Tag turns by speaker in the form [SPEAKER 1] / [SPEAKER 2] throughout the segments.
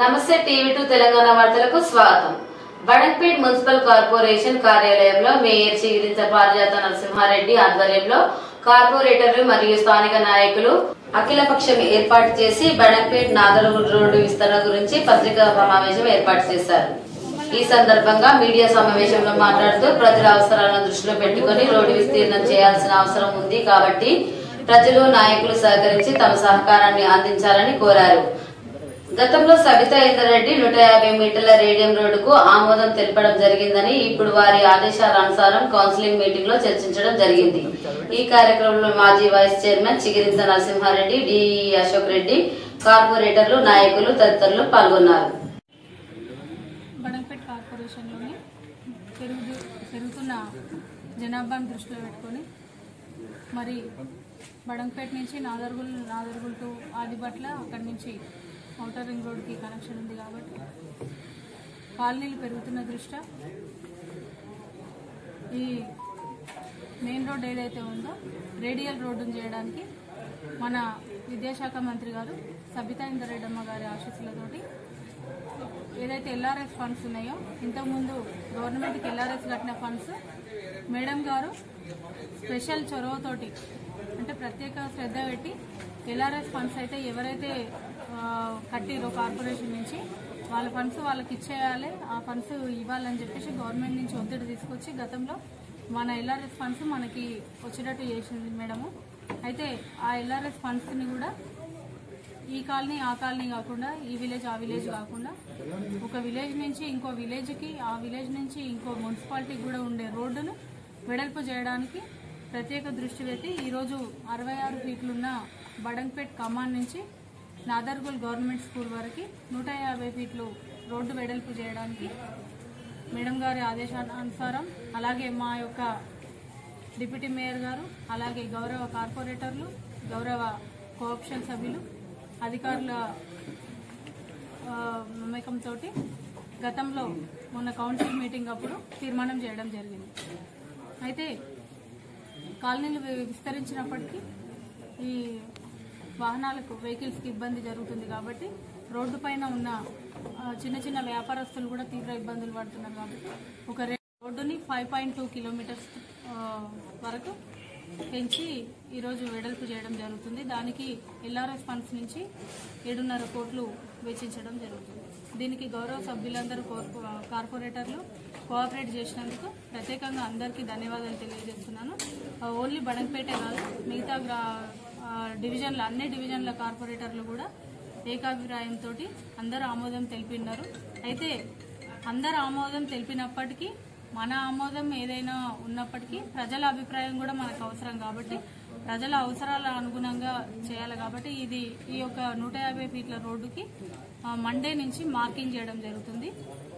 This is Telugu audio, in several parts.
[SPEAKER 1] నమస్తే టీవీ టూ తెలంగాణ వార్తలకు స్వాగతం. బడంపేట్ మున్సిపల్ కార్పొరేషన్ కార్యాలయంలో మేయర్ చిగిరించ పారిజాత నరసింహారెడ్డి ఆధ్వర్యంలో కార్పొరేటర్లు మరియు స్థానిక నాయకులు అఖిలపక్షం ఏర్పాటు చేసి బడంపేట్ నాదరగుల్ రోడ్డు విస్తరణ గురించి పత్రికా సమావేశం ఏర్పాటు చేశారు. ఈ సందర్భంగా మీడియా సమావేశంలో మాట్లాడుతూ ప్రజల అవసరాలను దృష్టిలో పెట్టుకుని రోడ్డు విస్తీర్ణం చేయాల్సిన అవసరం ఉంది కాబట్టి ప్రజలు నాయకులు సహకరించి తమ సహకారాన్ని అందించాలని కోరారు. గతంలో సబితా ఇందరెడ్డి నూట యాభై మీటర్ల రేడియం రోడ్డుకు ఆమోదం తెలపడం జరిగిందని ఇప్పుడు వారి ఆదేశాల అనుసారం కౌన్సిలింగ్ మీటింగ్లో చర్చించడం జరిగింది. ఈ కార్యక్రమంలో మాజీ vice chairman Chigirintha Narasimha Reddy DE Ashok Reddy కార్పొరేటర్లు నాయకులు తదితరులు పాల్గొన్నారు.
[SPEAKER 2] బడంపేట్ పెరుగుతున్న జనాభాను దృష్టిలో పెట్టుకొని మరి బడంపేట నుంచి నాదర్గుల్ నాదర్గుల్ టు ఆదిబట్ల అక్కడి నుంచి ఔటర్ రింగ్ రోడ్కి కనెక్షన్ ఉంది కాబట్టి కాలనీలు పెరుగుతున్న దృష్ట్యా ఈ మెయిన్ రోడ్ ఏదైతే ఉందో రేడియల్ రోడ్డును చేయడానికి మన విద్యాశాఖ మంత్రి గారు సబితా ఇందరెడ్డమ్మ గారి ఆశీస్సులతోటి ఏదైతే ఎల్ఆర్ఎస్ ఫండ్స్ ఉన్నాయో ఇంతకుముందు గవర్నమెంట్కి ఎల్ఆర్ఎస్ కట్టిన ఫండ్స్ మేడం గారు స్పెషల్ చొరవతోటి అంటే ప్రత్యేక శ్రద్ధ పెట్టి ఎల్ఆర్ఎస్ ఫండ్స్ అయితే ఎవరైతే కట్టిరు కార్పొరేషన్ నుంచి. వాళ్ళ ఫండ్స్ వాళ్ళకి ఇచ్చేయాలి. ఆ ఫండ్స్ ఇవ్వాలని చెప్పేసి గవర్నమెంట్ నుంచి ఒత్తిడి తీసుకొచ్చి గతంలో మన ఎల్ఆర్ఎస్ ఫండ్స్ మనకి వచ్చేటట్టు చేసింది మేడము అయితే ఆ ఎల్ఆర్ఎస్ ఫండ్స్ని కూడా ఈ కాలనీ ఆ కాలనీ కాకుండా ఈ విలేజ్ ఆ విలేజ్ కాకుండా ఒక విలేజ్ నుంచి ఇంకో విలేజ్కి ఆ విలేజ్ నుంచి ఇంకో మున్సిపాలిటీకి కూడా ఉండే రోడ్డును వెడల్పు చేయడానికి ప్రత్యేక దృష్టి పెట్టి ఈరోజు అరవై ఆరు ఫీట్లున్న బడంపేట్ కమాన్ నుంచి నాదర్గుల్ గవర్నమెంట్ స్కూల్ వరకు నూట యాభై ఫీట్లు రోడ్డు వెడల్పు చేయడానికి మేడం గారి ఆదేశానుసారం అలాగే మా యొక్క డిప్యూటీ మేయర్ గారు అలాగే గౌరవ కార్పొరేటర్లు గౌరవ కోఆప్షన్ సభ్యులు అధికారుల నమ్మకంతో గతంలో మొన్న కౌన్సిల్ మీటింగ్ అప్పుడు తీర్మానం చేయడం జరిగింది. అయితే కాలనీలు విస్తరించినప్పటికీ ఈ వాహనాలకు వెహికల్స్కి ఇబ్బంది జరుగుతుంది కాబట్టి రోడ్డు పైన ఉన్న చిన్న చిన్న వ్యాపారస్తులు కూడా తీవ్ర ఇబ్బందులు పడుతున్నారు కాబట్టి ఒక రే- రోడ్డుని ఫైవ్ పాయింట్ టూ కిలోమీటర్స్ వరకు పెంచి ఈరోజు వెడల్పు చేయడం జరుగుతుంది. దానికి ఎల్ఆర్ఎస్ ఫండ్స్ నుంచి ఏడున్నర కోట్లు వెచ్చించడం జరుగుతుంది. దీనికి గౌరవ సభ్యులందరూ కార్పొరేటర్లు కోఆపరేట్ చేసినందుకు ప్రత్యేకంగా అందరికీ ధన్యవాదాలు తెలియజేస్తున్నాను. ఓన్లీ బడంపేటే కాదు మిగతా గ్రా డివిజన్ల అన్ని డివిజన్ల కార్పొరేటర్లు కూడా ఏకాభిప్రాయంతో అందరూ ఆమోదం తెలిపినారు. అయితే అందరు ఆమోదం తెలిపినప్పటికీ మన ఆమోదం ఏదైనా ఉన్నప్పటికీ ప్రజల అభిప్రాయం కూడా మనకు అవసరం కాబట్టి ప్రజల అవసరాల అనుగుణంగా చేయాలి కాబట్టి ఇది ఈ యొక్క నూట యాభై ఫీట్ల రోడ్డుకి మండే నుంచి మార్కింగ్ చేయడం జరుగుతుంది.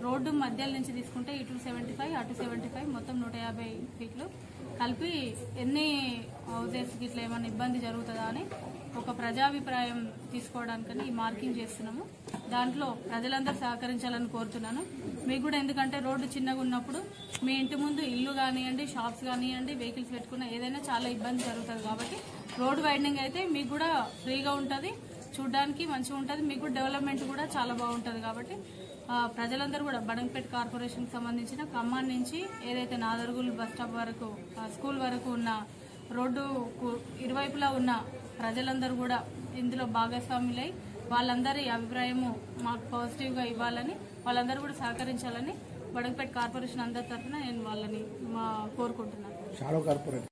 [SPEAKER 2] రోడ్డు మధ్యలో నుంచి తీసుకుంటే ఇటు సెవెంటీ ఫైవ్ అటు సెవెంటీ ఫైవ్ మొత్తం నూట యాభై ఫీట్లు కలిపి ఎన్ని హౌజెస్కి ఇట్లా ఏమైనా ఇబ్బంది జరుగుతుందా అని ఒక ప్రజాభిప్రాయం తీసుకోవడానికని ఈ మార్కింగ్ చేస్తున్నాము. దాంట్లో ప్రజలందరూ సహకరించాలని కోరుతున్నాను. మీకు కూడా ఎందుకంటే రోడ్డు చిన్నగా ఉన్నప్పుడు మీ ఇంటి ముందు ఇల్లు కానివ్వండి షాప్స్ కానివ్వండి వెహికల్స్ పెట్టుకున్న ఏదైనా చాలా ఇబ్బంది జరుగుతుంది కాబట్టి రోడ్ వైడనింగ్ అయితే మీకు కూడా ఫ్రీగా ఉంటుంది. చూడడానికి మంచిగా ఉంటుంది. మీకు కూడా డెవలప్మెంట్ కూడా చాలా బాగుంటుంది కాబట్టి ప్రజలందరూ కూడా బడంపేట్ కార్పొరేషన్కి సంబంధించిన ఖమ్మం నుంచి ఏదైతే నాదరుగులు బస్ స్టాప్ వరకు స్కూల్ వరకు ఉన్న రోడ్డు ఇరువైపులా ఉన్న ప్రజలందరూ కూడా ఇందులో భాగస్వాములై వాళ్ళందరి అభిప్రాయము మాకు పాజిటివ్గా ఇవ్వాలని వాళ్ళందరూ కూడా సహకరించాలని బడంపేట్ కార్పొరేషన్ అందరి తరఫున నేను వాళ్ళని మా కోరుకుంటున్నాను.